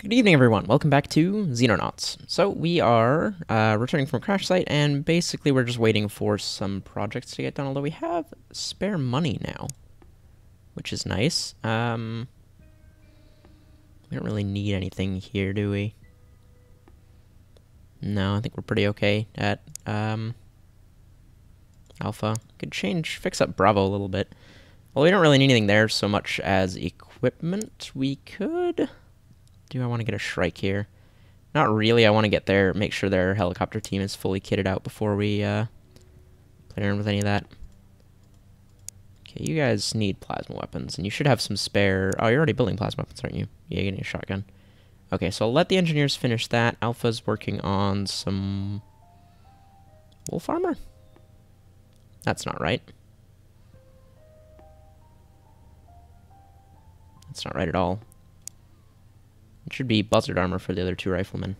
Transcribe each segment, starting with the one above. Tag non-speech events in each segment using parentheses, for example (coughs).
Good evening, everyone. Welcome back to Xenonauts. So we are uh, returning from crash site, and basically we're just waiting for some projects to get done, although we have spare money now, which is nice. Um, we don't really need anything here, do we? No, I think we're pretty okay at um, Alpha. Could change, fix up Bravo a little bit. Well, we don't really need anything there so much as equipment. We could... Do I want to get a Shrike here? Not really. I want to get there, make sure their helicopter team is fully kitted out before we uh, play around with any of that. Okay, you guys need plasma weapons, and you should have some spare... Oh, you're already building plasma weapons, aren't you? Yeah, you're getting a shotgun. Okay, so I'll let the engineers finish that. Alpha's working on some... Wolf armor? That's not right. That's not right at all. It should be buzzard armor for the other two riflemen.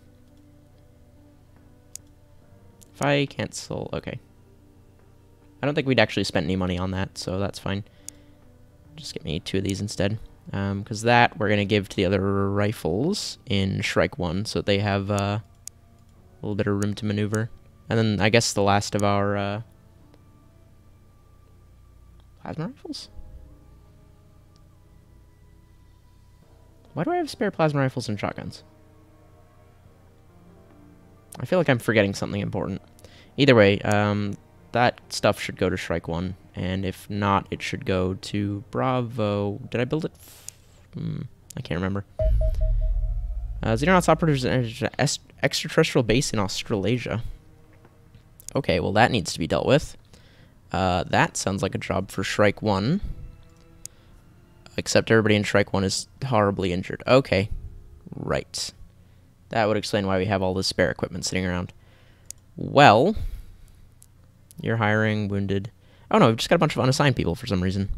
If I cancel... Okay. I don't think we'd actually spent any money on that, so that's fine. Just get me two of these instead. Because um, that we're going to give to the other rifles in Shrike 1, so they have uh, a little bit of room to maneuver. And then I guess the last of our uh, plasma rifles? Why do I have spare plasma rifles and shotguns? I feel like I'm forgetting something important. Either way, um, that stuff should go to Shrike 1, and if not, it should go to Bravo. Did I build it? Hmm, I can't remember. Uh, Xenonauts operators an extraterrestrial base in Australasia. Okay, well that needs to be dealt with. Uh, that sounds like a job for Shrike 1. Except everybody in Shrike 1 is horribly injured. Okay. Right. That would explain why we have all this spare equipment sitting around. Well, you're hiring wounded. Oh no, we've just got a bunch of unassigned people for some reason.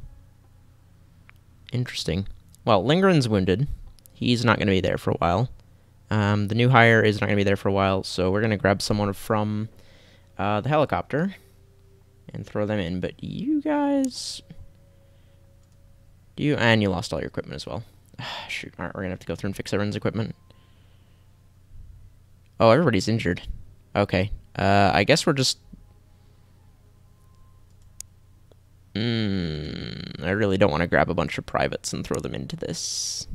Interesting. Well, Lingren's wounded. He's not going to be there for a while. Um, the new hire is not going to be there for a while, so we're going to grab someone from uh, the helicopter and throw them in. But you guys... You and you lost all your equipment as well. (sighs) Shoot, alright, we're gonna have to go through and fix everyone's equipment. Oh, everybody's injured. Okay. Uh, I guess we're just... Mm, I really don't want to grab a bunch of privates and throw them into this.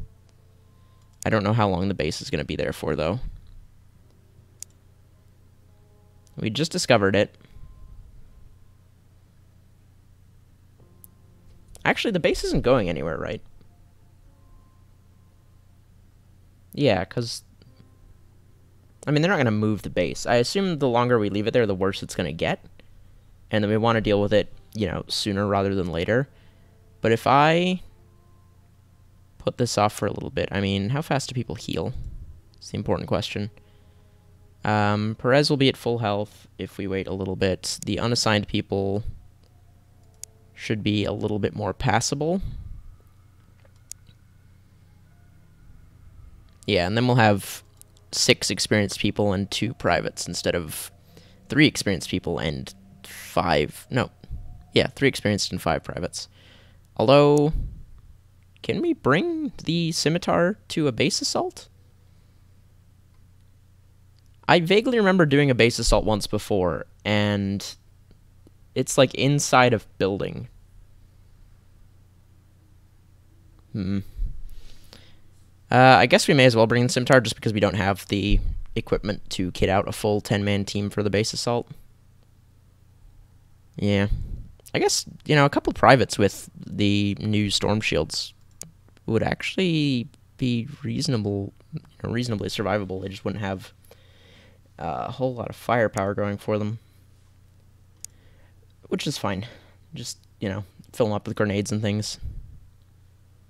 I don't know how long the base is going to be there for, though. We just discovered it. Actually, the base isn't going anywhere, right? Yeah, because... I mean, they're not going to move the base. I assume the longer we leave it there, the worse it's going to get. And then we want to deal with it, you know, sooner rather than later. But if I put this off for a little bit, I mean, how fast do people heal? It's the important question. Um, Perez will be at full health if we wait a little bit. The unassigned people should be a little bit more passable. Yeah, and then we'll have six experienced people and two privates instead of three experienced people and five. No, yeah, three experienced and five privates. Although, can we bring the scimitar to a base assault? I vaguely remember doing a base assault once before, and it's like inside of building. Hmm. Uh, I guess we may as well bring in Scimitar just because we don't have the equipment to kit out a full 10-man team for the base assault. Yeah. I guess, you know, a couple privates with the new storm shields would actually be reasonable, reasonably survivable. They just wouldn't have a whole lot of firepower going for them which is fine. Just, you know, fill them up with grenades and things.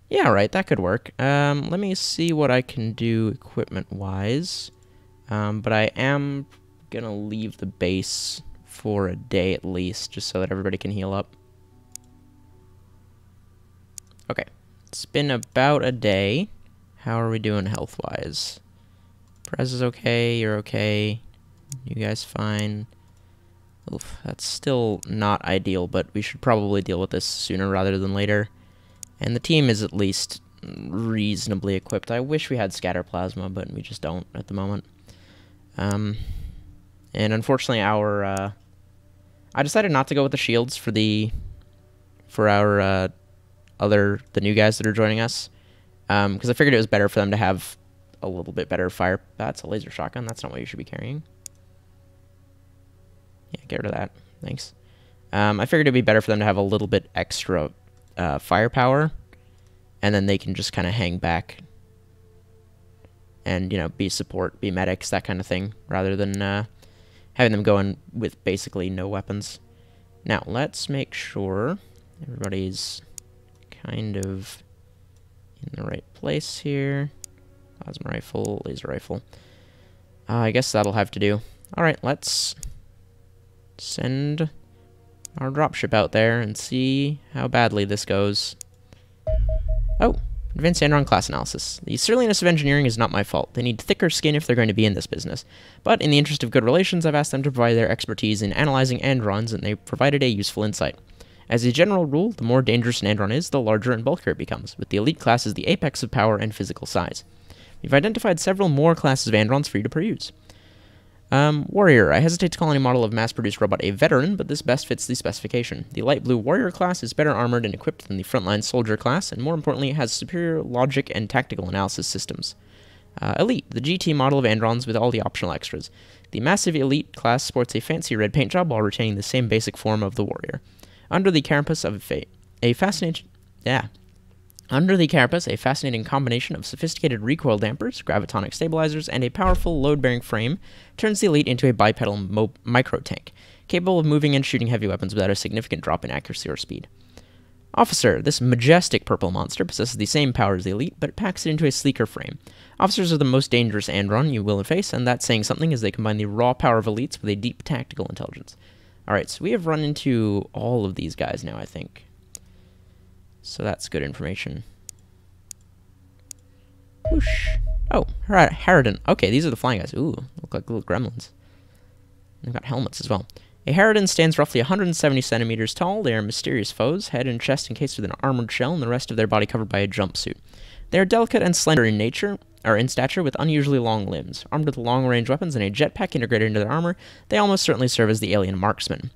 Yeah, right, that could work. Um, let me see what I can do equipment-wise. Um, but I am gonna leave the base for a day at least, just so that everybody can heal up. Okay, it's been about a day. How are we doing health-wise? Prez is okay, you're okay. You guys fine. Oof, that's still not ideal, but we should probably deal with this sooner rather than later. And the team is at least reasonably equipped. I wish we had scatter plasma, but we just don't at the moment. Um, and unfortunately, our uh, I decided not to go with the shields for the for our uh, other the new guys that are joining us because um, I figured it was better for them to have a little bit better fire. That's a laser shotgun. That's not what you should be carrying. Yeah, get rid of that. Thanks. Um, I figured it'd be better for them to have a little bit extra uh, firepower, and then they can just kind of hang back and you know be support, be medics, that kind of thing, rather than uh, having them go in with basically no weapons. Now let's make sure everybody's kind of in the right place here. Plasma rifle, laser rifle. Uh, I guess that'll have to do. Alright, let's send our dropship out there and see how badly this goes. Oh, Advanced Andron class analysis. The surliness of engineering is not my fault. They need thicker skin if they're going to be in this business. But in the interest of good relations, I've asked them to provide their expertise in analyzing Androns, and they provided a useful insight. As a general rule, the more dangerous an Andron is, the larger and bulkier it becomes, with the elite class as the apex of power and physical size. We've identified several more classes of Androns for you to peruse. Um, Warrior. I hesitate to call any model of mass-produced robot a veteran, but this best fits the specification. The light blue Warrior class is better armored and equipped than the frontline Soldier class, and more importantly, has superior logic and tactical analysis systems. Uh, Elite, the GT model of Androns with all the optional extras. The massive Elite class sports a fancy red paint job while retaining the same basic form of the Warrior. Under the carapace of a, a fascinating... Yeah, under the carapace, a fascinating combination of sophisticated recoil dampers, gravitonic stabilizers, and a powerful load-bearing frame turns the Elite into a bipedal micro-tank, capable of moving and shooting heavy weapons without a significant drop in accuracy or speed. Officer, this majestic purple monster possesses the same power as the Elite, but it packs it into a sleeker frame. Officers are the most dangerous Andron you will face, and that's saying something as they combine the raw power of Elites with a deep tactical intelligence. Alright, so we have run into all of these guys now, I think. So that's good information. Whoosh. Oh, Harridan. Okay, these are the flying guys. Ooh, look like little gremlins. They've got helmets as well. A Harridan stands roughly 170 centimeters tall. They are mysterious foes, head and chest encased with an armored shell, and the rest of their body covered by a jumpsuit. They are delicate and slender in nature, or in stature, with unusually long limbs. Armed with long-range weapons and a jetpack integrated into their armor, they almost certainly serve as the alien marksman.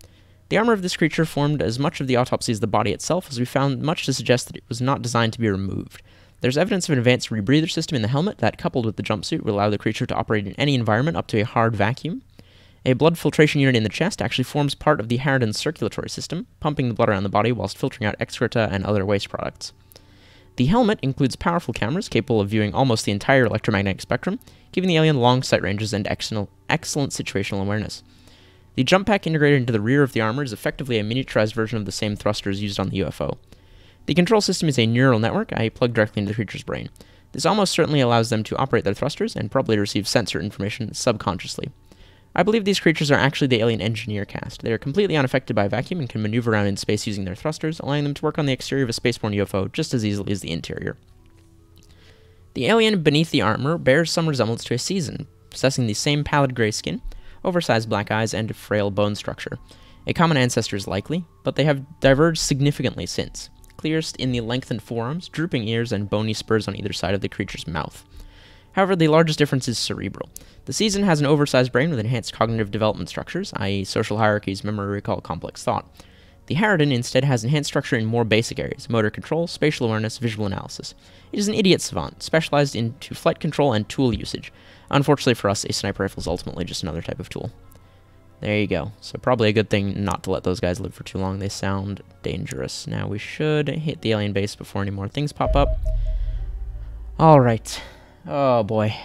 The armor of this creature formed as much of the autopsy as the body itself, as we found much to suggest that it was not designed to be removed. There's evidence of an advanced rebreather system in the helmet that, coupled with the jumpsuit, would allow the creature to operate in any environment up to a hard vacuum. A blood filtration unit in the chest actually forms part of the Harridan circulatory system, pumping the blood around the body whilst filtering out excreta and other waste products. The helmet includes powerful cameras capable of viewing almost the entire electromagnetic spectrum, giving the alien long sight ranges and excellent situational awareness. The jump pack integrated into the rear of the armor is effectively a miniaturized version of the same thrusters used on the UFO. The control system is a neural network I plug directly into the creature's brain. This almost certainly allows them to operate their thrusters and probably receive sensor information subconsciously. I believe these creatures are actually the alien engineer caste. They are completely unaffected by vacuum and can maneuver around in space using their thrusters, allowing them to work on the exterior of a spaceborne UFO just as easily as the interior. The alien beneath the armor bears some resemblance to a Caesan, possessing the same pallid gray skin, oversized black eyes, and frail bone structure. A common ancestor is likely, but they have diverged significantly since, clearest in the lengthened forearms, drooping ears, and bony spurs on either side of the creature's mouth. However, the largest difference is cerebral. The Caesan has an oversized brain with enhanced cognitive development structures, i.e., social hierarchies, memory recall, complex thought. The Harridan instead has enhanced structure in more basic areas motor control, spatial awareness, visual analysis. It is an idiot savant, specialized into flight control and tool usage, Unfortunately for us, a sniper rifle is ultimately just another type of tool. There you go. So probably a good thing not to let those guys live for too long. They sound dangerous. Now we should hit the alien base before any more things pop up. Alright. Oh boy.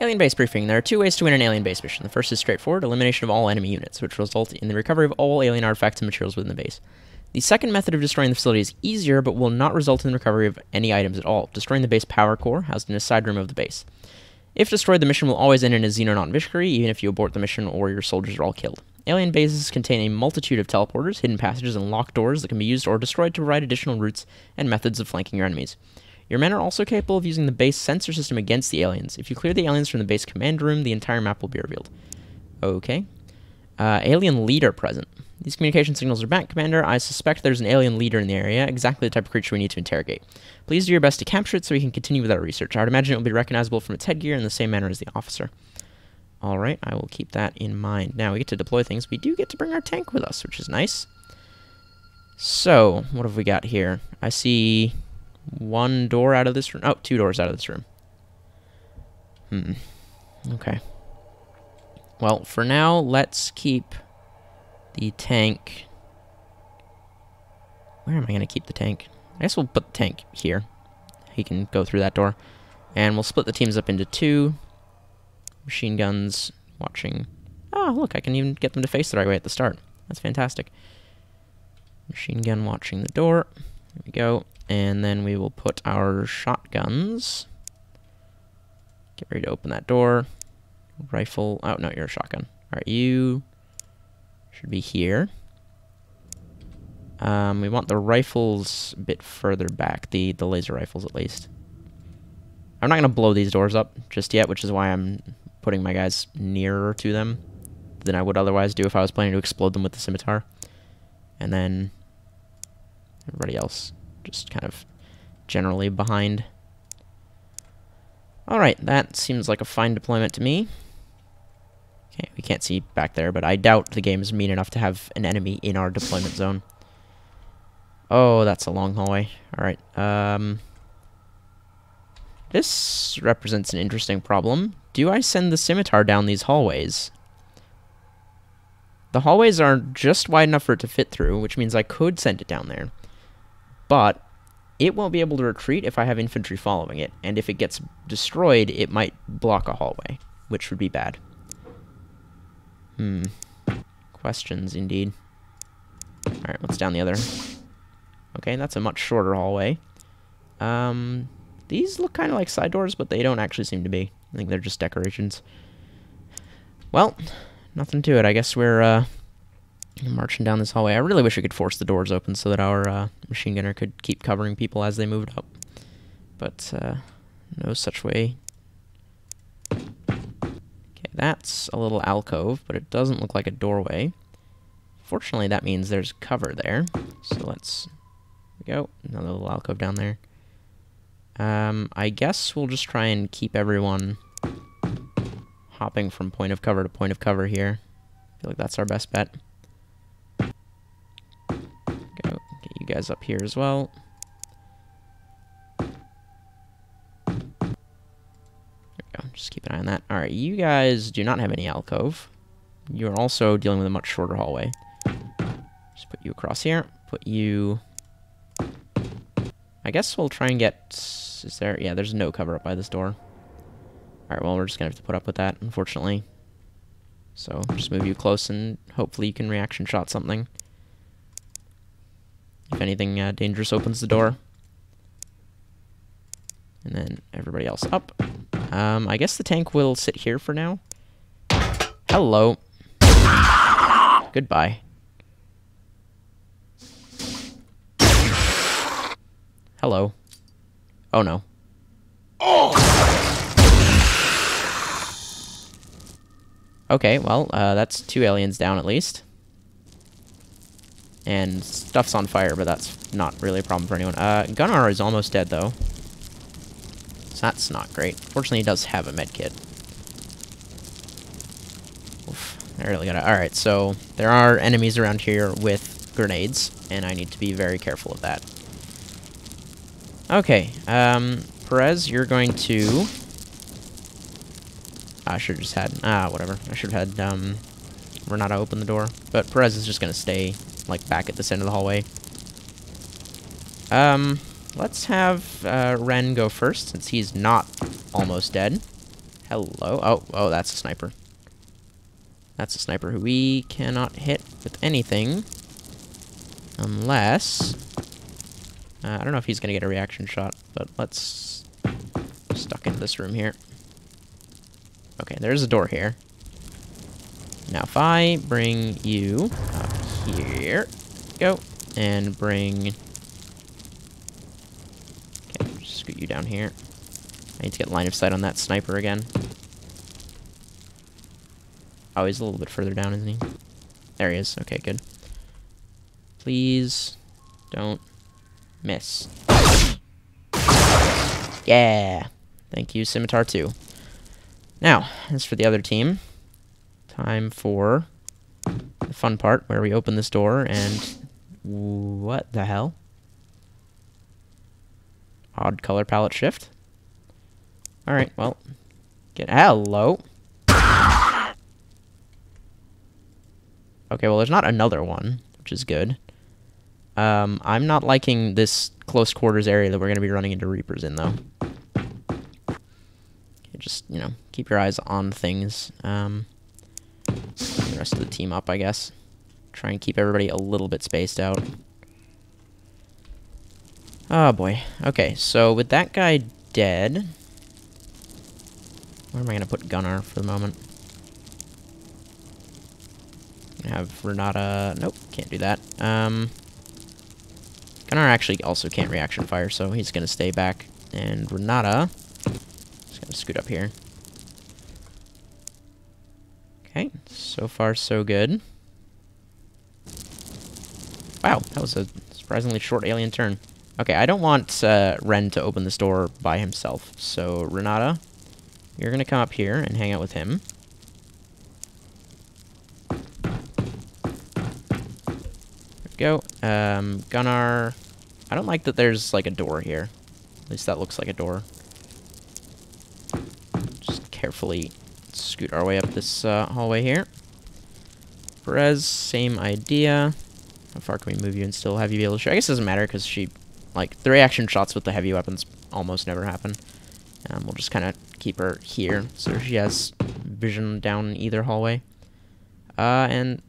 Alien base briefing. There are two ways to win an alien base mission. The first is straightforward, elimination of all enemy units, which result in the recovery of all alien artifacts and materials within the base. The second method of destroying the facility is easier, but will not result in the recovery of any items at all, destroying the base power core housed in a side room of the base. If destroyed, the mission will always end in a Xenonaut Vishkari, even if you abort the mission or your soldiers are all killed. Alien bases contain a multitude of teleporters, hidden passages, and locked doors that can be used or destroyed to provide additional routes and methods of flanking your enemies. Your men are also capable of using the base sensor system against the aliens. If you clear the aliens from the base command room, the entire map will be revealed. Okay. Uh, alien leader present. These communication signals are back, Commander. I suspect there's an alien leader in the area, exactly the type of creature we need to interrogate. Please do your best to capture it so we can continue with our research. I would imagine it will be recognizable from its headgear in the same manner as the officer. Alright, I will keep that in mind. Now, we get to deploy things. We do get to bring our tank with us, which is nice. So, what have we got here? I see one door out of this room. Oh, two doors out of this room. Hmm. Okay. Well, for now, let's keep the tank... Where am I going to keep the tank? I guess we'll put the tank here. He can go through that door. And we'll split the teams up into two. Machine guns watching... Oh, look, I can even get them to face the right way at the start. That's fantastic. Machine gun watching the door. There we go. And then we will put our shotguns. Get ready to open that door. Rifle. Oh, no, you're a shotgun. Alright, you should be here. Um, we want the rifles a bit further back, the, the laser rifles at least. I'm not going to blow these doors up just yet, which is why I'm putting my guys nearer to them than I would otherwise do if I was planning to explode them with the scimitar. And then everybody else just kind of generally behind. Alright, that seems like a fine deployment to me. Okay, we can't see back there, but I doubt the game is mean enough to have an enemy in our deployment zone. Oh, that's a long hallway. Alright, um... This represents an interesting problem. Do I send the scimitar down these hallways? The hallways are just wide enough for it to fit through, which means I could send it down there. But it won't be able to retreat if I have infantry following it, and if it gets destroyed, it might block a hallway, which would be bad. Hmm. Questions, indeed. Alright, what's down the other? Okay, that's a much shorter hallway. Um, these look kind of like side doors, but they don't actually seem to be. I think they're just decorations. Well, nothing to it. I guess we're, uh, marching down this hallway. I really wish we could force the doors open so that our uh, machine gunner could keep covering people as they moved up. But, uh, no such way. That's a little alcove, but it doesn't look like a doorway. Fortunately, that means there's cover there. So let's go. Another little alcove down there. Um, I guess we'll just try and keep everyone hopping from point of cover to point of cover here. I feel like that's our best bet. Go get you guys up here as well. Just keep an eye on that. Alright, you guys do not have any alcove. You're also dealing with a much shorter hallway. Just put you across here. Put you... I guess we'll try and get... Is there... Yeah, there's no cover up by this door. Alright, well, we're just to have to put up with that, unfortunately. So, just move you close and hopefully you can reaction shot something. If anything uh, dangerous opens the door. And then everybody else up. Um, I guess the tank will sit here for now. Hello. Goodbye. Hello. Oh no. Oh! Okay, well, uh, that's two aliens down at least. And stuff's on fire, but that's not really a problem for anyone. Uh, Gunnar is almost dead, though. So that's not great. Fortunately, he does have a med kit. Oof, I really gotta... Alright, so there are enemies around here with grenades, and I need to be very careful of that. Okay, um, Perez, you're going to... I should have just had... Ah, whatever. I should have had, um, Renata open the door. But Perez is just gonna stay like back at this end of the hallway. Um, let's have uh, Ren go first since he's not almost dead. Hello. Oh, oh, that's a sniper. That's a sniper who we cannot hit with anything. Unless... Uh, I don't know if he's going to get a reaction shot, but let's... Stuck in this room here. Okay, there's a door here. Now, if I bring you up here. Go. And bring... Okay, scoot you down here. I need to get line of sight on that sniper again. Oh, he's a little bit further down, isn't he? There he is. Okay, good. Please don't miss. Yeah. Thank you, Scimitar 2. Now, as for the other team, time for the fun part where we open this door and... What the hell? Odd color palette shift. Alright, well, get... Hello! Okay, well, there's not another one, which is good. Um, I'm not liking this close quarters area that we're going to be running into Reapers in, though. Just, you know, keep your eyes on things. Um, the rest of the team up, I guess. Try and keep everybody a little bit spaced out. Oh, boy. Okay, so with that guy dead... Where am I going to put Gunnar for the moment? I have Renata... Nope, can't do that. Um, Gunnar actually also can't reaction fire, so he's going to stay back. And Renata... Just going to scoot up here. Okay, so far so good. Wow, that was a surprisingly short alien turn. Okay, I don't want uh, Ren to open this door by himself. So, Renata, you're going to come up here and hang out with him. There we go. Um, Gunnar... I don't like that there's, like, a door here. At least that looks like a door. Just carefully scoot our way up this uh, hallway here. Perez, same idea. How far can we move you and still have you be able to shoot? I guess it doesn't matter because she, like, the reaction shots with the heavy weapons almost never happen. Um, we'll just kind of keep her here so she has vision down either hallway. Uh, and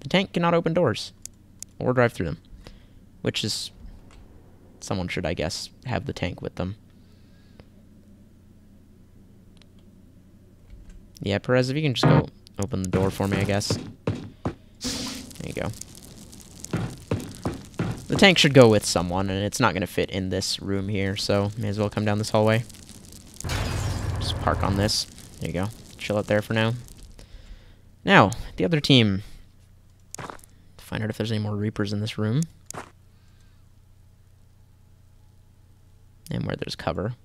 the tank cannot open doors or drive through them, which is someone should, I guess, have the tank with them. Yeah, Perez, if you can just go open the door for me, I guess. There you go. The tank should go with someone, and it's not going to fit in this room here, so may as well come down this hallway. Just park on this. There you go. Chill out there for now. Now, the other team. Find out if there's any more Reapers in this room. And where there's cover.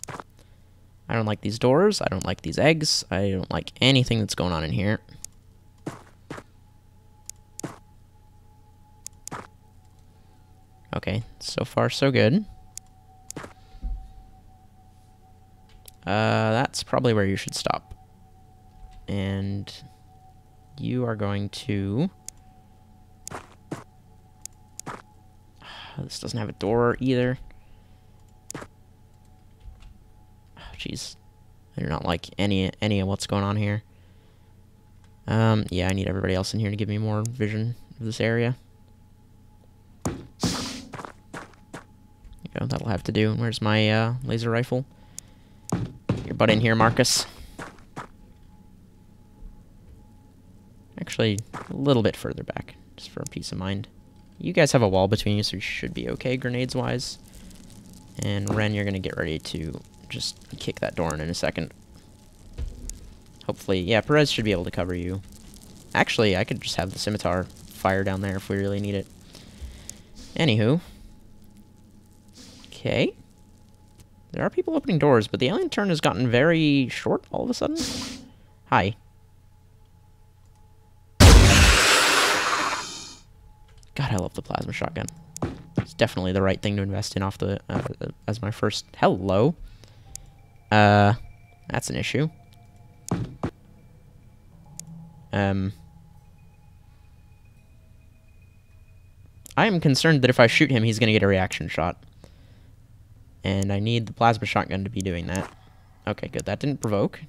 I don't like these doors. I don't like these eggs. I don't like anything that's going on in here. Okay, so far so good. Uh, that's probably where you should stop. And you are going to... (sighs) This doesn't have a door either. (sighs) Oh jeez. I do not like any any of what's going on here. Um, yeah, I need everybody else in here to give me more vision of this area. Go, that'll have to do. Where's my uh, laser rifle? Your butt in here, Marcus. Actually, a little bit further back, just for peace of mind. You guys have a wall between you, so you should be okay, grenades-wise. And Ren, you're going to get ready to just kick that door in in a second. Hopefully, yeah, Perez should be able to cover you. Actually, I could just have the scimitar fire down there if we really need it. Anywho. Okay. There are people opening doors, but the alien turn has gotten very short all of a sudden. Hi. God, I love the plasma shotgun. It's definitely the right thing to invest in off the uh, as my first. Hello. Uh, that's an issue. Um, I am concerned that if I shoot him, he's going to get a reaction shot. And I need the plasma shotgun to be doing that. Okay, good. That didn't provoke.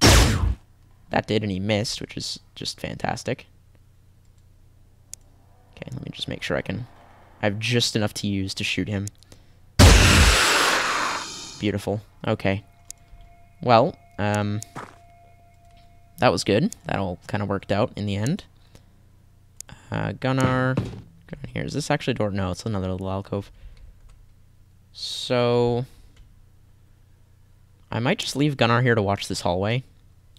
That did, and he missed, which is just fantastic. Okay, let me just make sure I can... I have just enough to use to shoot him. Beautiful. Okay. Well, um, that was good. That all kind of worked out in the end. Uh, Gunnar, Gunnar here. Is this actually a door? No, it's another little alcove. So, I might just leave Gunnar here to watch this hallway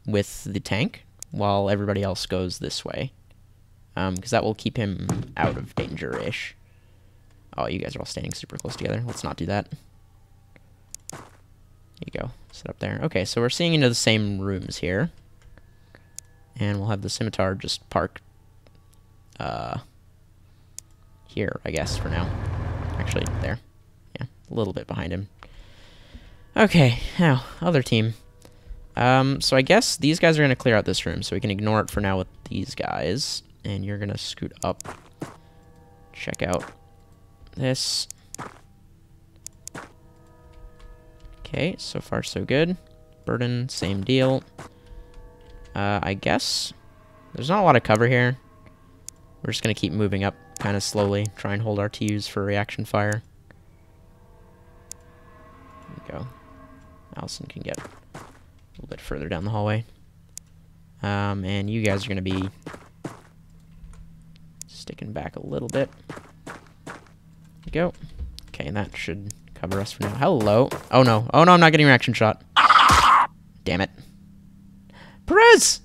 with the tank while everybody else goes this way. because um, that will keep him out of danger-ish. Oh, you guys are all standing super close together. Let's not do that. There you go. Sit up there. Okay, so we're seeing into the same rooms here. And we'll have the scimitar just park uh, here, I guess, for now. Actually, there. A little bit behind him. Okay, now, other team. Um, so I guess these guys are going to clear out this room, so we can ignore it for now with these guys. And you're going to scoot up. Check out this. Okay, so far so good. Burden, same deal. Uh, I guess there's not a lot of cover here. We're just going to keep moving up kind of slowly. Try and hold our TUs for reaction fire. We go. Allison can get a little bit further down the hallway. Um, and you guys are going to be sticking back a little bit. Go. Okay, and that should cover us for now. Hello. Oh, no. Oh, no, I'm not getting reaction shot. Damn it. Perez!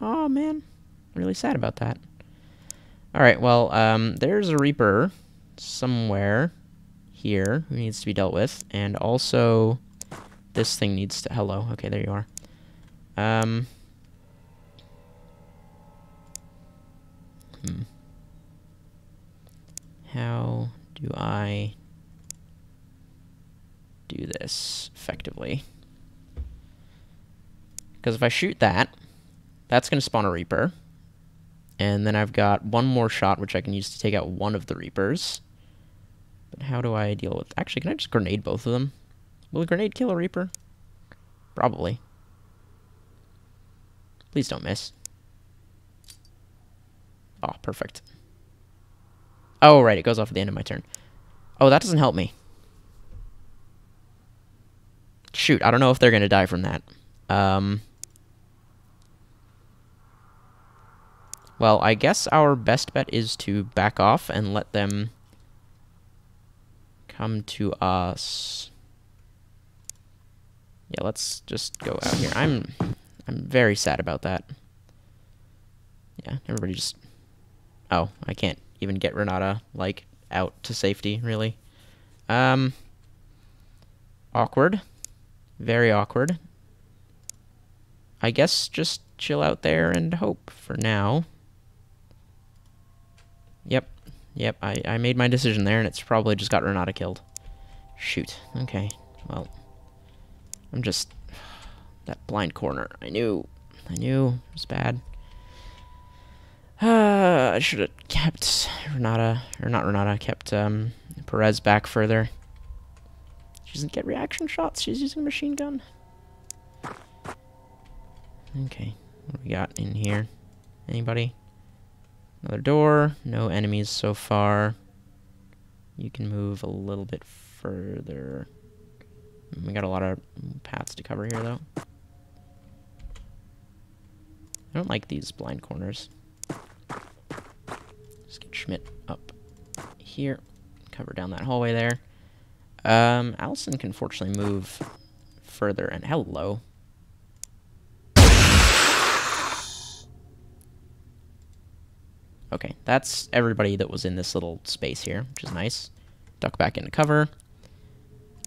Oh, man. Really sad about that. Alright, well, um, there's a Reaper somewhere here who needs to be dealt with. And also, this thing needs to... Hello. Okay, there you are. Um... Hmm. How do I do this effectively. Because if I shoot that, that's going to spawn a Reaper. And then I've got one more shot, which I can use to take out one of the Reapers. But how do I deal with... Actually, can I just grenade both of them? Will a grenade kill a Reaper? Probably. Please don't miss. Oh, perfect. Oh, right, it goes off at the end of my turn. Oh, that doesn't help me. shoot, I don't know if they're going to die from that. Um, well, I guess our best bet is to back off and let them come to us. Yeah, let's just go out here. I'm I'm very sad about that. Yeah, everybody just... Oh, I can't even get Renata, like, out to safety, really. Um, awkward. Very awkward. I guess just chill out there and hope for now. Yep. I, I made my decision there, and it's probably just got Renata killed. Shoot. Okay. Well, I'm just... That blind corner. I knew. I knew. It was bad. Uh, (sighs) I should have kept Renata, or not Renata, kept um, Perez back further. She doesn't get reaction shots. She's using a machine gun. Okay. What we got in here? Anybody? Another door. No enemies so far. You can move a little bit further. We got a lot of paths to cover here, though. I don't like these blind corners. Let's get Schmidt up here. Cover down that hallway there. Um, Allison can fortunately move further, and hello. Okay, that's everybody that was in this little space here, which is nice. Duck back into cover.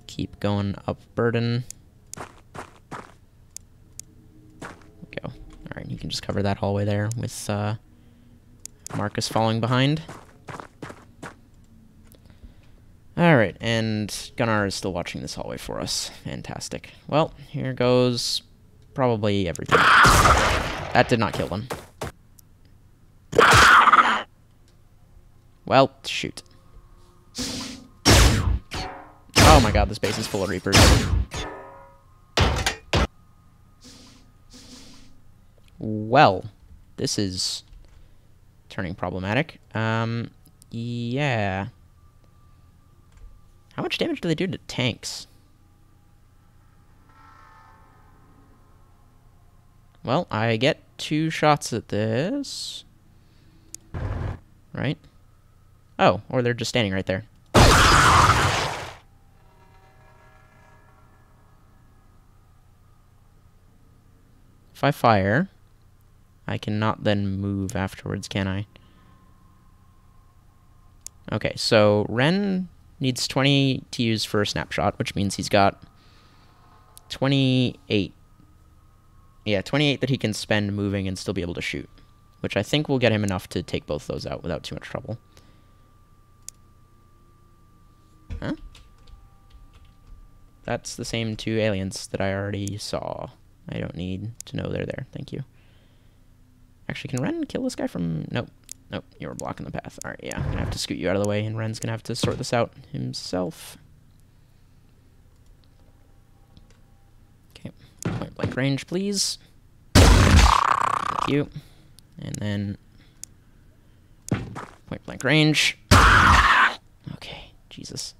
Keep going up burden. Go. Alright, you can just cover that hallway there with uh, Marcus falling behind. Alright, and Gunnar is still watching this hallway for us. Fantastic. Well, here goes probably everything. That did not kill them. Well, shoot. Oh my god, this base is full of Reapers. Well, this is turning problematic. Um, yeah. How much damage do they do to tanks? Well, I get two shots at this. Right? Oh, or they're just standing right there. If I fire, I cannot then move afterwards, can I? Okay, so Ren needs 20 to use for a snapshot, which means he's got 28. Yeah, 28 that he can spend moving and still be able to shoot, which I think will get him enough to take both those out without too much trouble. Huh? That's the same two aliens that I already saw. I don't need to know they're there. Thank you. Actually, can Ren kill this guy from... Nope. Nope, you were blocking the path. Alright, yeah. I'm gonna have to scoot you out of the way, and Ren's gonna have to sort this out himself. Okay. Point blank range, please. Thank you. And then... Point blank range. Okay, Jesus.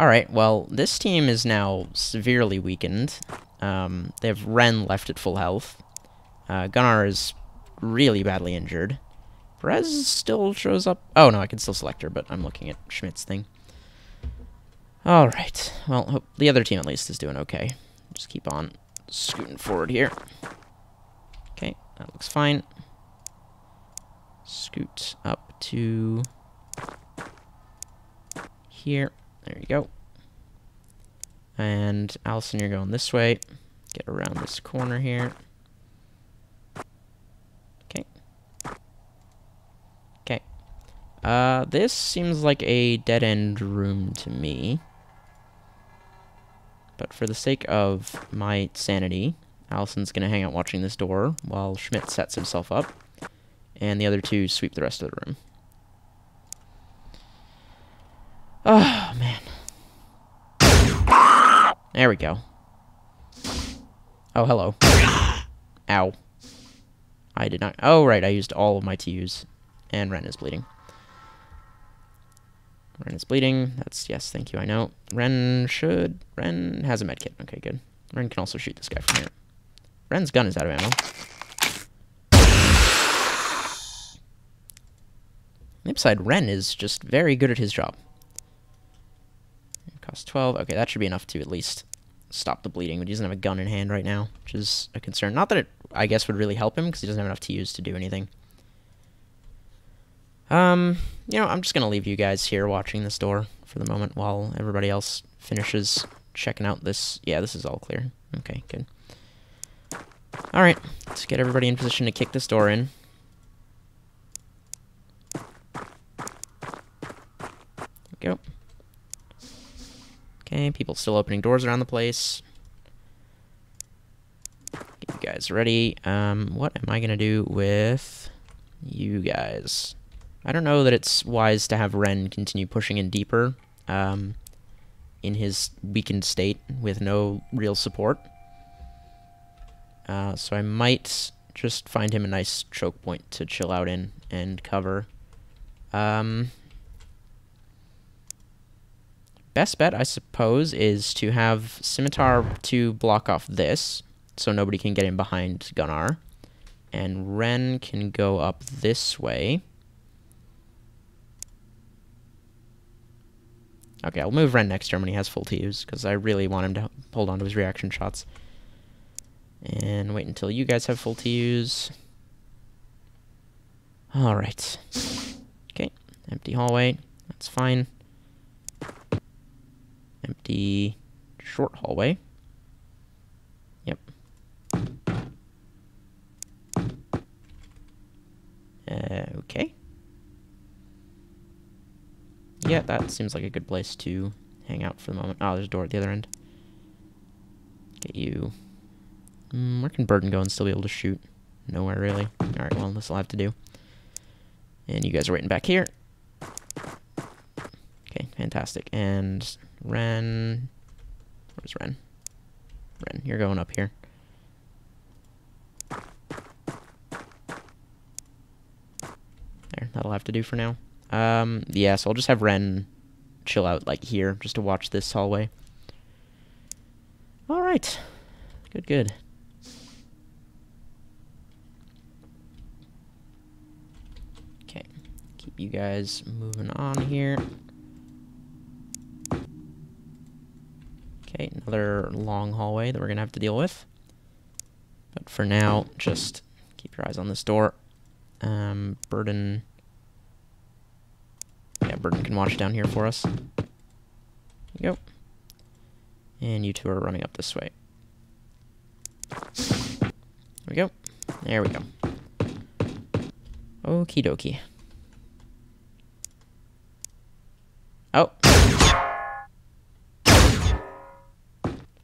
Alright, well, this team is now severely weakened. Um, they have Ren left at full health. Uh, Gunnar is really badly injured. Perez still shows up. Oh, no, I can still select her, but I'm looking at Schmidt's thing. Alright, well, the other team at least is doing okay. Just keep on scooting forward here. Okay, that looks fine. Scoot up to here. There you go. And Allison, you're going this way. Get around this corner here. Okay. Okay. Uh, this seems like a dead-end room to me. But for the sake of my sanity, Allison's going to hang out watching this door while Schmidt sets himself up. And the other two sweep the rest of the room. Oh, man. There we go. Oh, hello. Ow. I did not... Oh, right, I used all of my TUs. And Ren is bleeding. Ren is bleeding. That's... Yes, thank you, I know. Ren should... Ren has a medkit. Okay, good. Ren can also shoot this guy from here. Ren's gun is out of ammo. The upside, Ren is just very good at his job. Cost 12. Okay, that should be enough to at least stop the bleeding, but he doesn't have a gun in hand right now, which is a concern. Not that it, I guess, would really help him, because he doesn't have enough to use to do anything. Um, you know, I'm just going to leave you guys here watching this door for the moment while everybody else finishes checking out this. Yeah, this is all clear. Okay, good. Alright, let's get everybody in position to kick this door in. Go. Okay, people still opening doors around the place. Get you guys ready. Um, what am I going to do with you guys? I don't know that it's wise to have Ren continue pushing in deeper um, in his weakened state with no real support. Uh, so I might just find him a nice choke point to chill out in and cover. Um, best bet, I suppose, is to have Scimitar to block off this, so nobody can get in behind Gunnar. And Ren can go up this way. Okay, I'll move Ren next turn when he has full TUs, because I really want him to hold on to his reaction shots. And wait until you guys have full TUs. Alright. Okay, empty hallway. That's fine empty short hallway. Yep. Uh, okay. Yeah, that seems like a good place to hang out for the moment. Oh, there's a door at the other end. Get you. Mm, where can Burden go and still be able to shoot? Nowhere, really. Alright, well, this will have to do. And you guys are waiting back here. Okay, fantastic. And Ren. Where's Ren? Ren, you're going up here. There, that'll have to do for now. Um, yeah, so I'll just have Ren chill out, like, here, just to watch this hallway. Alright. Good, good. Okay. Keep you guys moving on here. Okay, another long hallway that we're going to have to deal with. But for now, just keep your eyes on this door. Um, Burden... Yeah, Burden can watch down here for us. There you go. And you two are running up this way. There we go. There we go. Okie dokie. Oh.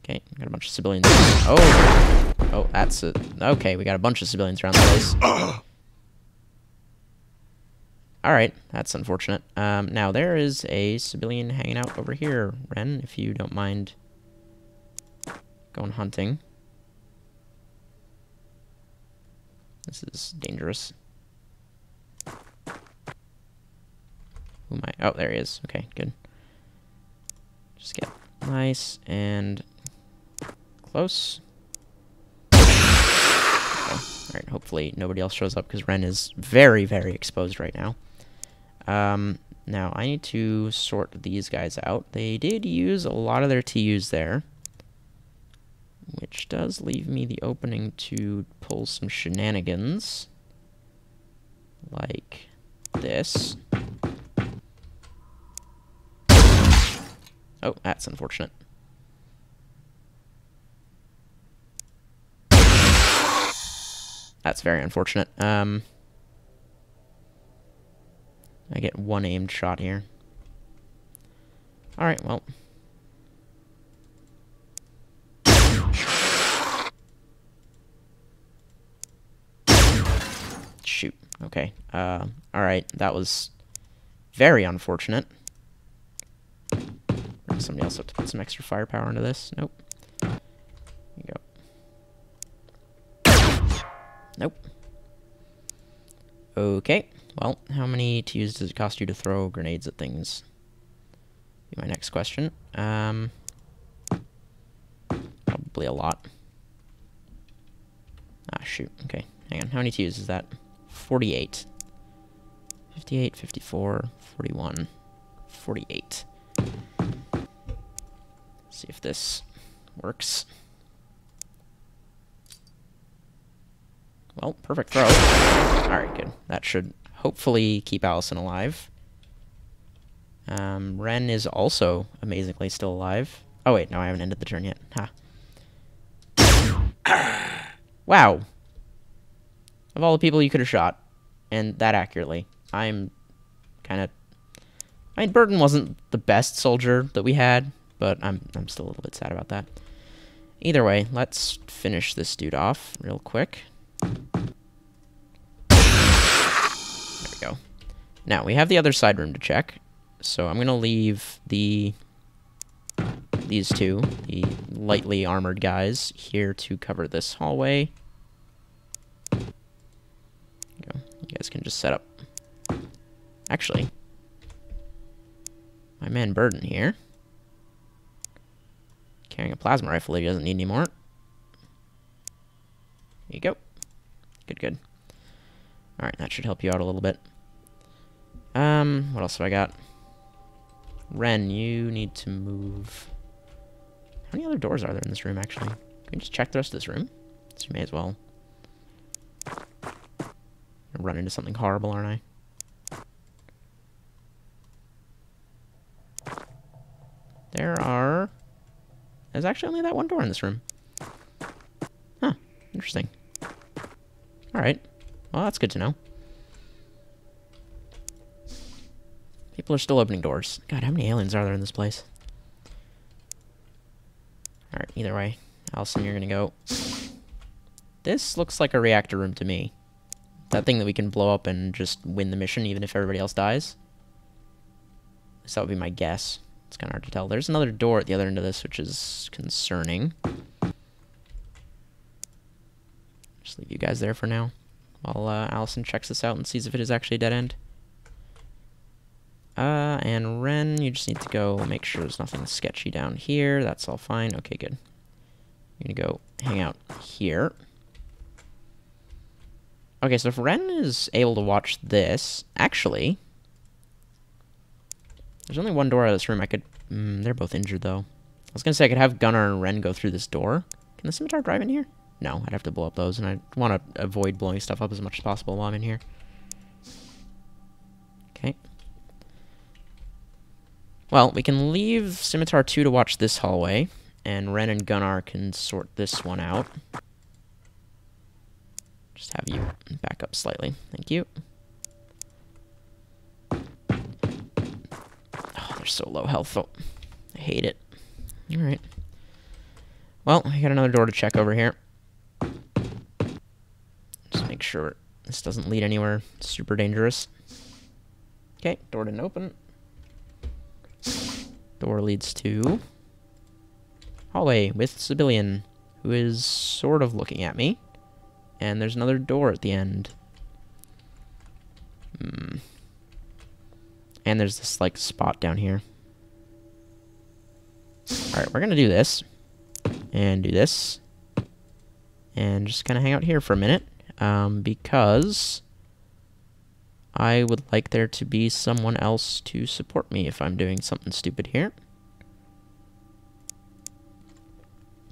Okay, got a bunch of civilians. Oh. Oh, that's a... Okay, we got a bunch of civilians around the place. (coughs) Alright, that's unfortunate. Um, now, there is a civilian hanging out over here, Ren, if you don't mind going hunting. This is dangerous. Who am I? Oh, there he is. Okay, good. Just get nice and close. Alright, hopefully nobody else shows up because Ren is very, very exposed right now. Um, now, I need to sort these guys out. They did use a lot of their TUs there. Which does leave me the opening to pull some shenanigans. Like this. Oh, that's unfortunate. That's very unfortunate. Um, I get one aimed shot here. Alright, well. Shoot. Okay. Uh, Alright, that was very unfortunate. Somebody else have to put some extra firepower into this. Nope. There you go. Nope. Okay. Well, how many TUs does it cost you to throw grenades at things? Be my next question. Um, probably a lot. Ah, shoot. Okay, hang on. How many TUs is that? 48. 58, 54, 41, 48. See if this works. Well, perfect throw. Alright, good. That should hopefully keep Allison alive. Um, Ren is also amazingly still alive. Oh wait, no, I haven't ended the turn yet. Ha. (coughs) wow. Of all the people you could have shot, and that accurately, I'm kind of... I mean, Burton wasn't the best soldier that we had, but I'm, I'm still a little bit sad about that. Either way, let's finish this dude off real quick. There we go. Now, we have the other side room to check, so I'm going to leave the these two, the lightly armored guys, here to cover this hallway. You, guys can just set up. Actually, my man Burden here. Carrying a plasma rifle he doesn't need anymore. There you go. Good, good. Alright, that should help you out a little bit. Um, what else have I got? Ren, you need to move... How many other doors are there in this room, actually? Can we just check the rest of this room? So you may as well. run into something horrible, aren't I? There are... There's actually only that one door in this room. Huh. Interesting. Alright. Well, that's good to know. People are still opening doors. God, how many aliens are there in this place? Alright, either way. Allison, you're gonna go. This looks like a reactor room to me. That thing that we can blow up and just win the mission even if everybody else dies. So that would be my guess. It's kind of hard to tell. There's another door at the other end of this, which is concerning. Just leave you guys there for now, while uh, Allison checks this out and sees if it is actually a dead end. Uh, and Ren, you just need to go make sure there's nothing sketchy down here. That's all fine. Okay, good. You're gonna go hang out here. Okay, so if Ren is able to watch this, actually, there's only one door out of this room. I could... Mm, they're both injured, though. I was going to say I could have Gunnar and Ren go through this door. Can the scimitar drive in here? No, I'd have to blow up those, and I want to avoid blowing stuff up as much as possible while I'm in here. Okay. Well, we can leave Scimitar 2 to watch this hallway, and Ren and Gunnar can sort this one out. Just have you back up slightly. Thank you. Oh, they're so low health. Oh, I hate it. Alright. Well, I got another door to check over here. Sure this doesn't lead anywhere super dangerous. Okay, door didn't open. Door leads to hallway with civilian who is sort of looking at me. And there's another door at the end. Hmm. And there's this, like, spot down here. Alright, we're gonna do this. And do this. And just kind of hang out here for a minute. Um, because... I would like there to be someone else to support me if I'm doing something stupid here.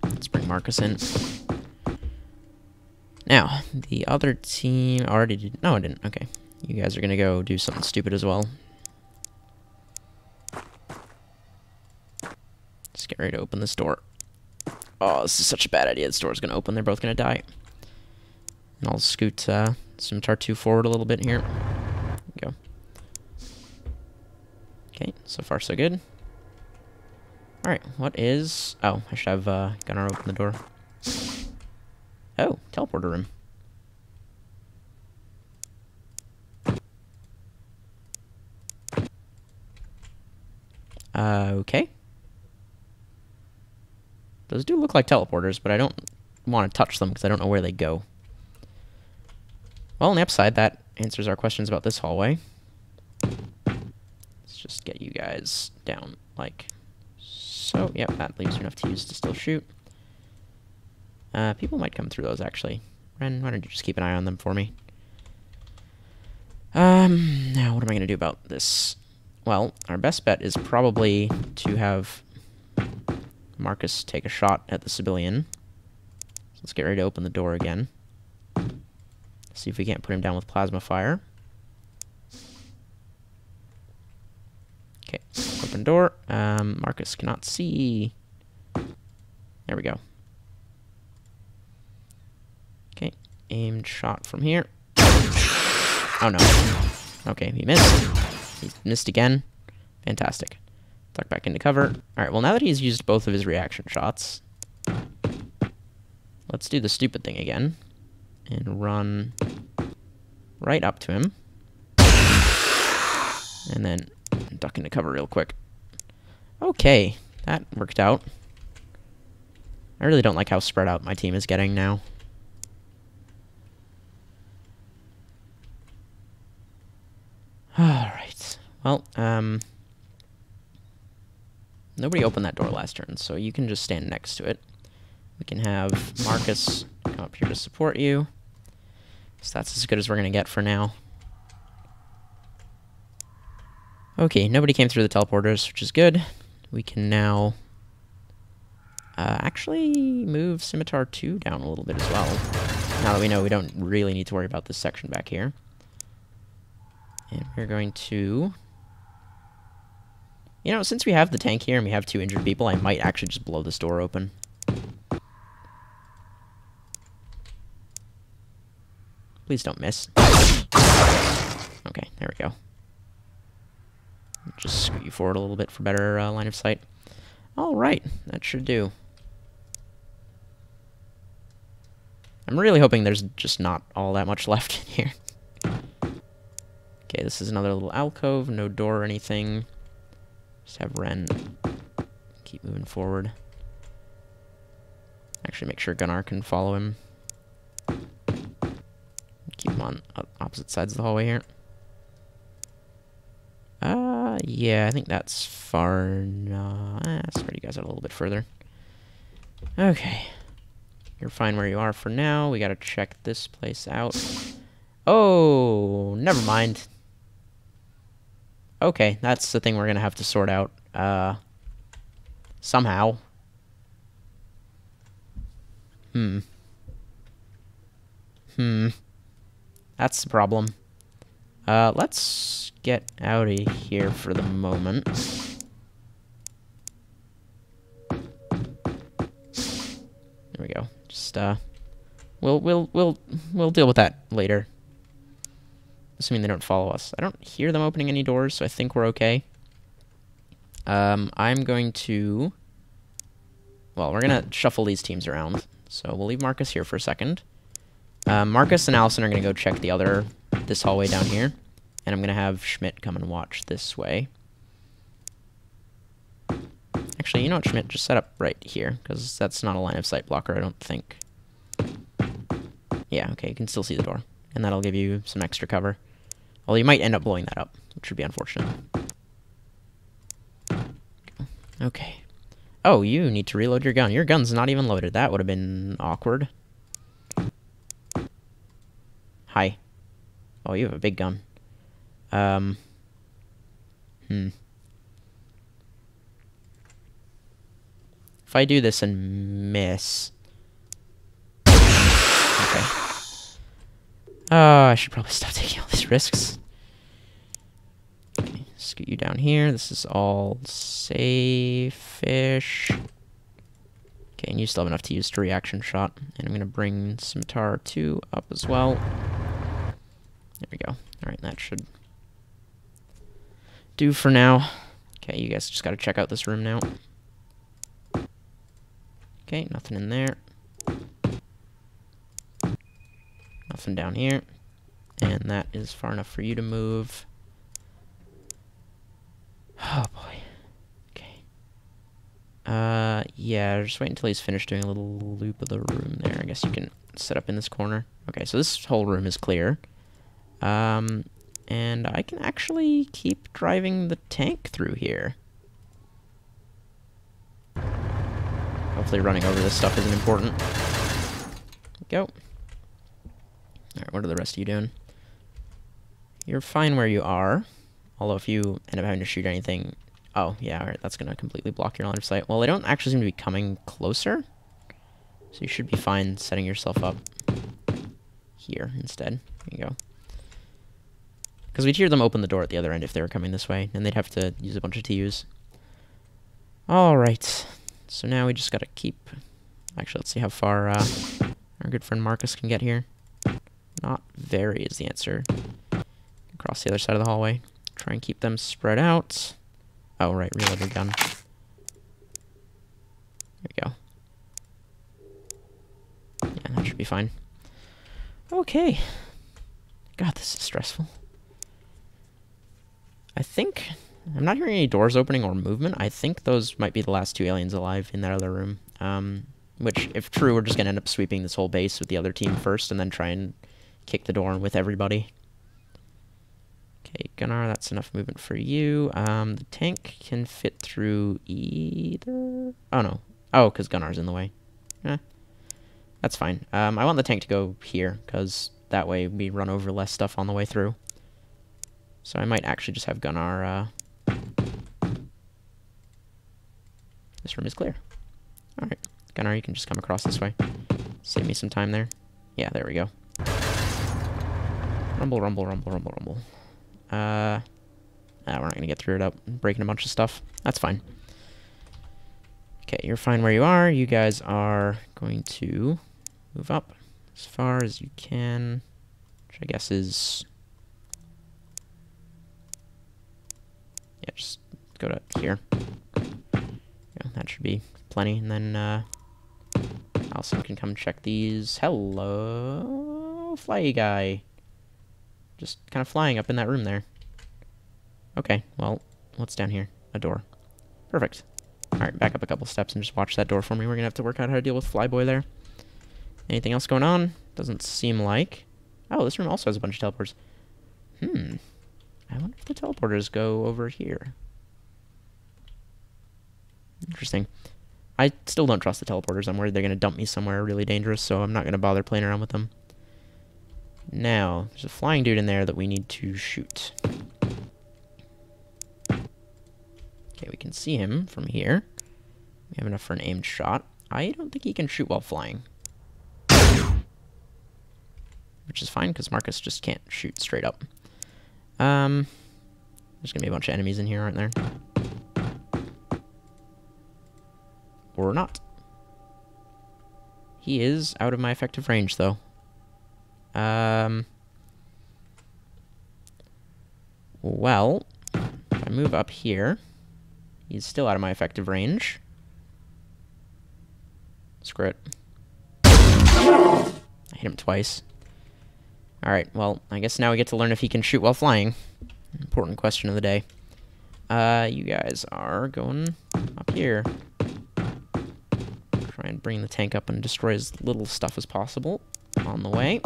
Let's bring Marcus in. Now, the other team already did... No, I didn't. Okay. You guys are going to go do something stupid as well. Just get ready to open this door. Oh, this is such a bad idea. This door's going to open. They're both going to die. And I'll scoot uh, Scimitar 2 forward a little bit here. Go. Okay, so far so good. Alright, what is... Oh, I should have uh, Gunnar open the door. Oh, teleporter room. Uh, okay. Those do look like teleporters, but I don't want to touch them because I don't know where they go. Well, on the upside, that answers our questions about this hallway. Let's just get you guys down like so. Yep, that leaves you enough to use to still shoot. Uh, people might come through those, actually. Ren, why don't you just keep an eye on them for me? Um, now, what am I going to do about this? Well, our best bet is probably to have Marcus take a shot at the civilian. Let's get ready to open the door again. See if we can't put him down with plasma fire. Okay, open door. Um, Marcus cannot see. There we go. Okay, aimed shot from here. Oh no. Okay, he missed. He missed again. Fantastic. Tuck back into cover. Alright, well now that he's used both of his reaction shots, let's do the stupid thing again and run right up to him. And then duck into cover real quick. Okay, that worked out. I really don't like how spread out my team is getting now. Alright. Well, um... Nobody opened that door last turn, so you can just stand next to it. We can have Marcus come up here to support you. So that's as good as we're going to get for now. Okay, nobody came through the teleporters, which is good. We can now uh, actually move Scimitar 2 down a little bit as well. Now that we know we don't really need to worry about this section back here. And we're going to... You know, since we have the tank here and we have two injured people, I might actually just blow this door open. Please don't miss. Okay, there we go. Just scoot you forward a little bit for better uh, line of sight. Alright, that should do. I'm really hoping there's just not all that much (laughs) left in here. Okay, this is another little alcove, no door or anything. Just have Ren keep moving forward. Actually, make sure Gunnar can follow him keep them on opposite sides of the hallway here. Uh, yeah, I think that's far enough. Eh, you guys out a little bit further. Okay. You're fine where you are for now. We gotta check this place out. Oh, never mind. Okay, that's the thing we're gonna have to sort out. Uh, somehow. Hmm. Hmm. That's the problem. Uh, let's get out of here for the moment. There we go. Just, uh, we'll, we'll, we'll, we'll deal with that later. Assuming they don't follow us. I don't hear them opening any doors, so I think we're okay. Um, I'm going to... Well, we're going to shuffle these teams around. So we'll leave Marcus here for a second. Um, Marcus and Allison are going to go check the other, this hallway down here. And I'm going to have Schmidt come and watch this way. Actually, you know what, Schmidt? Just set up right here, because that's not a line of sight blocker, I don't think. Yeah, okay, you can still see the door. And that'll give you some extra cover. Well, you might end up blowing that up, which would be unfortunate. Okay. Oh, you need to reload your gun. Your gun's not even loaded. That would have been awkward. Hi. Oh, you have a big gun. Um. Hmm. If I do this and miss... Okay. Oh, I should probably stop taking all these risks. Okay, scoot you down here. This is all safe-ish. Okay, and you still have enough to use to reaction shot. And I'm going to bring Scimitar 2 up as well. There we go. Alright, that should do for now. Okay, you guys just got to check out this room now. Okay, nothing in there. Nothing down here. And that is far enough for you to move. Oh boy. Okay. Uh, yeah, just wait until he's finished doing a little loop of the room there. I guess you can set up in this corner. Okay, so this whole room is clear. Um, and I can actually keep driving the tank through here. Hopefully running over this stuff isn't important. Go. Alright, what are the rest of you doing? You're fine where you are. Although if you end up having to shoot anything... Oh, yeah, alright, that's going to completely block your line of sight. Well, they don't actually seem to be coming closer. So you should be fine setting yourself up here instead. There you go. Because we'd hear them open the door at the other end if they were coming this way, and they'd have to use a bunch of TUs. Alright, so now we just gotta keep... Actually, let's see how far uh, our good friend Marcus can get here. Not very is the answer. Across the other side of the hallway. Try and keep them spread out. Oh, right, reload your gun. There we go. Yeah, that should be fine. Okay. God, this is stressful. I think... I'm not hearing any doors opening or movement. I think those might be the last two aliens alive in that other room. Um, which, if true, we're just going to end up sweeping this whole base with the other team first and then try and kick the door with everybody. Okay, Gunnar, that's enough movement for you. Um, the tank can fit through either... Oh, no. Oh, because Gunnar's in the way. Eh, that's fine. Um, I want the tank to go here, because that way we run over less stuff on the way through. So I might actually just have Gunnar... Uh... This room is clear. Alright. Gunnar, you can just come across this way. Save me some time there. Yeah, there we go. Rumble, rumble, rumble, rumble, rumble. Uh, we're not going to get through it up breaking a bunch of stuff. That's fine. Okay, you're fine where you are. You guys are going to move up as far as you can, which I guess is... Yeah, just go to here. Yeah, that should be plenty. And then, uh, Allison can come check these. Hello, fly guy. Just kind of flying up in that room there. Okay, well, what's down here? A door. Perfect. Alright, back up a couple steps and just watch that door for me. We're going to have to work out how to deal with Flyboy there. Anything else going on? Doesn't seem like. Oh, this room also has a bunch of teleporters. Hmm. I wonder if the teleporters go over here. Interesting. I still don't trust the teleporters. I'm worried they're going to dump me somewhere really dangerous, so I'm not going to bother playing around with them. Now, there's a flying dude in there that we need to shoot. Okay, we can see him from here. We have enough for an aimed shot. I don't think he can shoot while flying. which is fine because Marcus just can't shoot straight up. Um, there's gonna be a bunch of enemies in here, aren't there? Or not. He is out of my effective range, though. Um. Well, if I move up here, he's still out of my effective range. Screw it. I hit him twice. Alright, well, I guess now we get to learn if he can shoot while flying. Important question of the day. Uh, you guys are going up here. Try and bring the tank up and destroy as little stuff as possible on the way.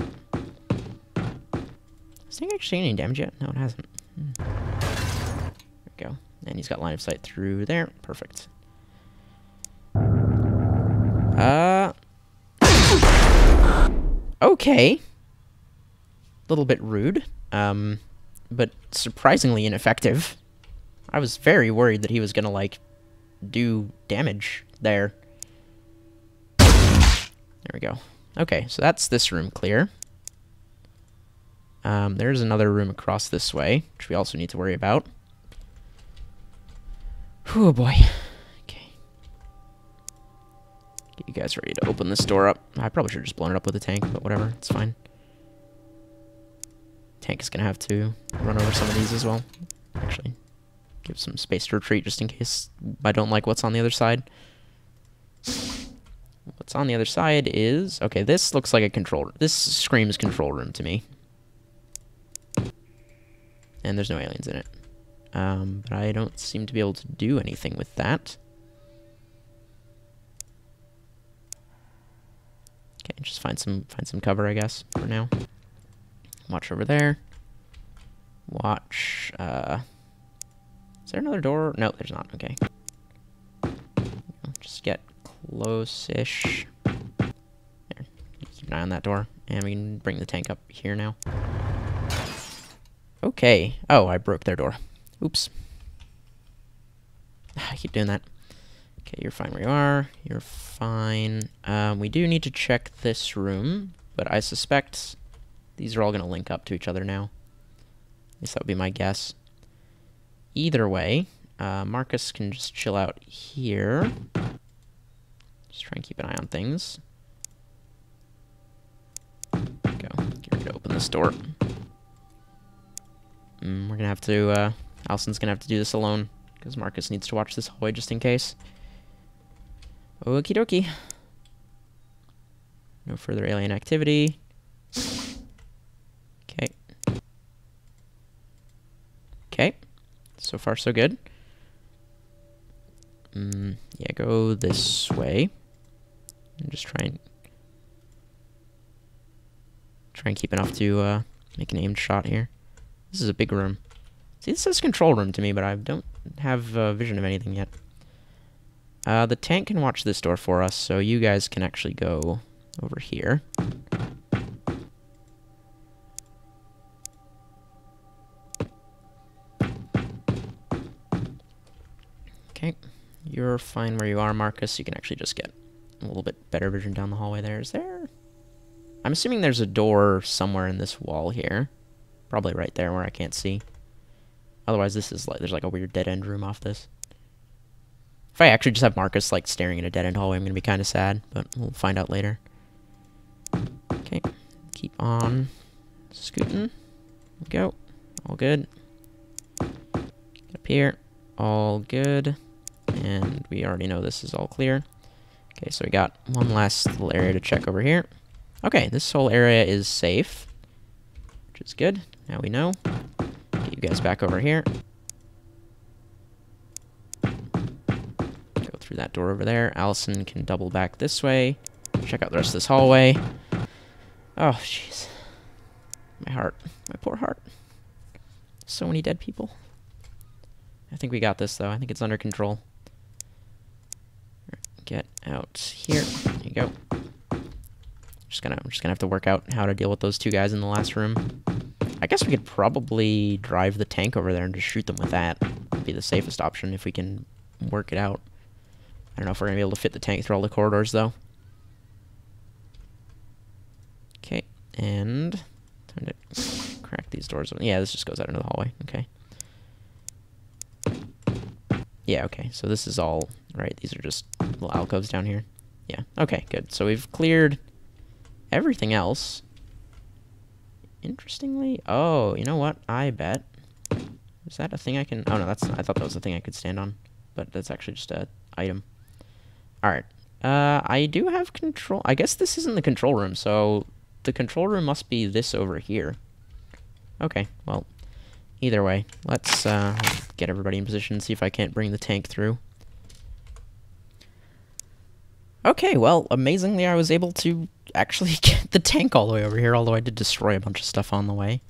Has tank actually any damage yet? No, it hasn't. Hmm. There we go. And he's got line of sight through there. Perfect. Uh. (coughs) Okay. Little bit rude, um, but surprisingly ineffective. I was very worried that he was gonna, like, do damage there. There we go. Okay, so that's this room clear. Um, there's another room across this way, which we also need to worry about. Oh boy. Okay. Get you guys ready to open this door up. I probably should have just blown it up with a tank, but whatever, it's fine. Tank is gonna have to run over some of these as well. Actually, give some space to retreat just in case I don't like what's on the other side. What's on the other side is... Okay, this looks like a control... room. This screams control room to me. And there's no aliens in it. Um, but I don't seem to be able to do anything with that. Okay, just find some find some cover, I guess, for now. Watch over there. Watch, uh... Is there another door? No, there's not. Okay. Just get close-ish. Keep an eye on that door. And we can bring the tank up here now. Okay. Oh, I broke their door. Oops. (sighs) I keep doing that. Okay, you're fine where you are. You're fine. Um, we do need to check this room, but I suspect these are all going to link up to each other now. At least that would be my guess. Either way, uh, Marcus can just chill out here. Just try and keep an eye on things. Go. Get ready to open this door. Mm, we're gonna have to, uh, Allison's gonna have to do this alone, because Marcus needs to watch this hallway just in case. Okie dokie. No further alien activity. Okay. Okay. So far, so good. Mm, yeah, go this way. And just try and try and keep enough to uh, make an aimed shot here. This is a big room. See, this says control room to me, but I don't have uh, vision of anything yet. Uh, the tank can watch this door for us, so you guys can actually go over here. You're fine where you are, Marcus. You can actually just get a little bit better vision down the hallway there. Is there... I'm assuming there's a door somewhere in this wall here. Probably right there where I can't see. Otherwise, this is like, there's like a weird dead-end room off this. If I actually just have Marcus like staring at a dead-end hallway, I'm to be kind of sad, but we'll find out later. Okay, keep on scooting. Go. All good. Get up here. All good. And we already know this is all clear. Okay, so we got one last little area to check over here. Okay, this whole area is safe, which is good. Now we know. Get you guys back over here. Go through that door over there. Allison can double back this way. Check out the rest of this hallway. Oh, jeez. My heart. My poor heart. So many dead people. I think we got this, though. I think it's under control. Get out here. There you go. Just gonna, I'm just gonna have to work out how to deal with those two guys in the last room. I guess we could probably drive the tank over there and just shoot them with that. Would be the safest option if we can work it out. I don't know if we're gonna be able to fit the tank through all the corridors, though. Okay, and time to crack these doors. Yeah, this just goes out into the hallway. Okay. Yeah, okay. So this is all right. These are just little alcoves down here. Yeah. Okay, good. So we've cleared everything else. Interestingly, oh, you know what? I bet. Is that a thing I can? Oh no, that's. I thought that was a thing I could stand on, but that's actually just a item. All right. Uh, I do have control. I guess this isn't the control room, so the control room must be this over here. Okay, well, either way, let's uh, get everybody in position, see if I can't bring the tank through. Okay, well, amazingly I was able to actually (laughs) get the tank all the way over here, although I did destroy a bunch of stuff on the way.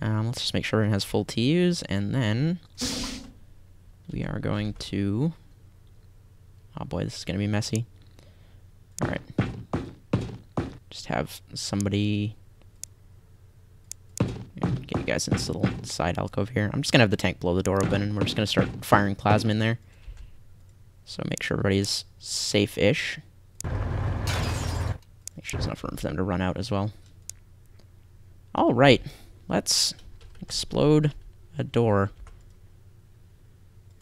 Um, let's just make sure it has full TUs, and then we are going to... Oh boy, this is going to be messy. Alright. Just have somebody... Get you guys in this little side alcove here. I'm just going to have the tank blow the door open, and we're just going to start firing plasma in there. So make sure everybody's safe-ish. Make sure there's enough room for them to run out as well. Alright, let's explode a door.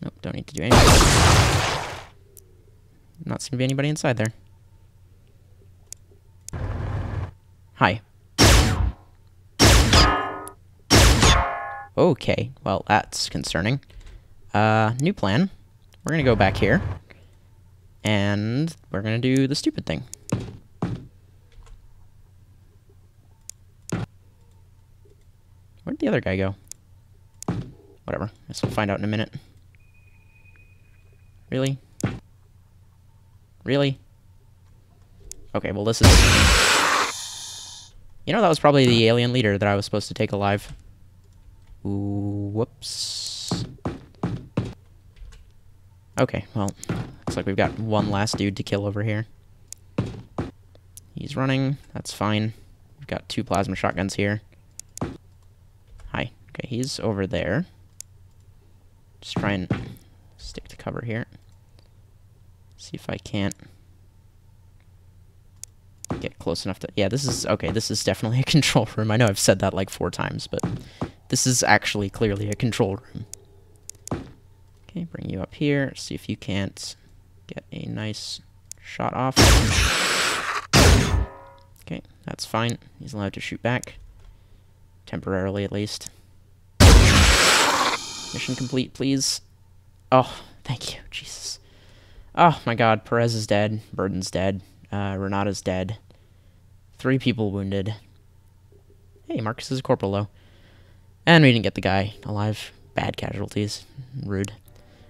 Nope, don't need to do anything. Not seem to be anybody inside there. Hi. Okay, well, that's concerning. Uh, new plan. We're gonna go back here. And we're gonna do the stupid thing. Where'd the other guy go? Whatever. Guess we'll find out in a minute. Really? Really? Okay, well this is... You know, that was probably the alien leader that I was supposed to take alive. Whoops. Okay, well, looks like we've got one last dude to kill over here. He's running, that's fine. We've got two plasma shotguns here. Hi. Okay, he's over there. Just try and stick to cover here. See if I can't get close enough to... Yeah, this is... Okay, this is definitely a (laughs) control room. I know I've said that like four times, but this is actually clearly a control room. Okay, bring you up here. See if you can't get a nice shot off. Okay, that's fine. He's allowed to shoot back. Temporarily, at least. Mission complete, please. Oh, thank you. Jesus. Oh, my God. Perez is dead. Burden's dead. Uh, Renata's dead. Three people wounded. Hey, Marcus is a corporal, though. And we didn't get the guy alive. Bad casualties. Rude.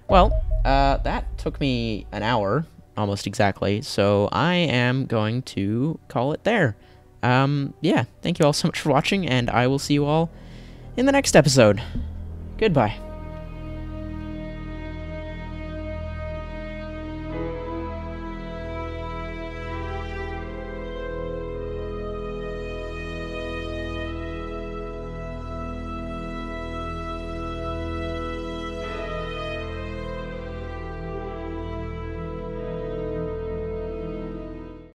Well, uh, that took me an hour, almost exactly, so I am going to call it there. Um, yeah, thank you all so much for watching, and I will see you all in the next episode. Goodbye.